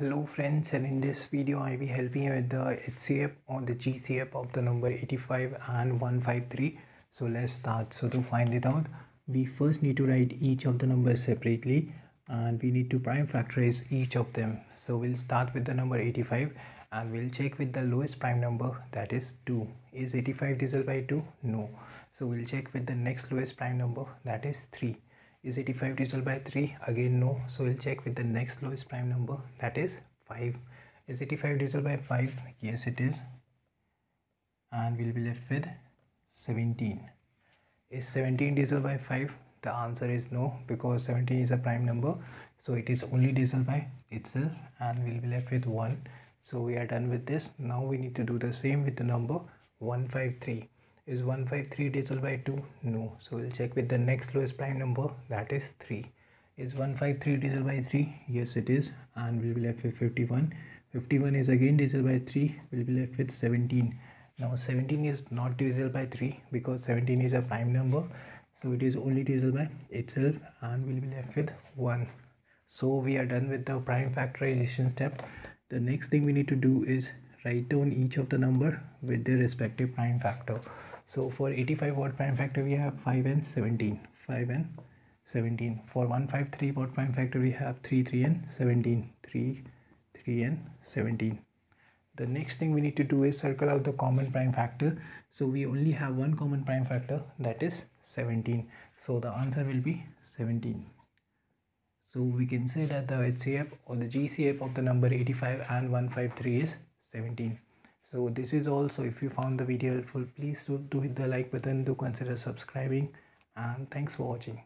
hello friends and in this video i will be helping you with the hcf or the gcf of the number 85 and 153 so let's start. So to find it out we first need to write each of the numbers separately and we need to prime factorize each of them. So we'll start with the number 85 and we'll check with the lowest prime number that is 2 is 85 divisible by 2 no. So we'll check with the next lowest prime number that is 3 is 85 divisible by 3 again no. So we'll check with the next lowest prime number. That is 5 is 85 divisible by 5 yes it is. And we'll be left with 17 is 17 divisible by 5 the answer is no because 17 is a prime number. So it is only divisible by itself and we'll be left with 1 so we are done with this. Now we need to do the same with the number 153 is 153 divisible by 2 no. So we'll check with the next lowest prime number. That is 3 is 153 divisible by 3 yes it is. And we'll be left with 51 51 is again divisible by 3 we'll be left with 17 now 17 is not divisible by 3 because 17 is a prime number. So it is only divisible by itself and we'll be left with 1 so we are done with the prime factorization step. The next thing we need to do is write down each of the number with their respective prime factor so for 85 what prime factor we have 5 and 17 5 and 17 for 153 what prime factor we have 3 3 and 17 3 3 and 17 the next thing we need to do is circle out the common prime factor. So we only have one common prime factor that is 17 so the answer will be 17 so we can say that the HCF or the GCF of the number 85 and 153 is 17 so this is also if you found the video helpful please do, do hit the like button. Do consider subscribing. And thanks for watching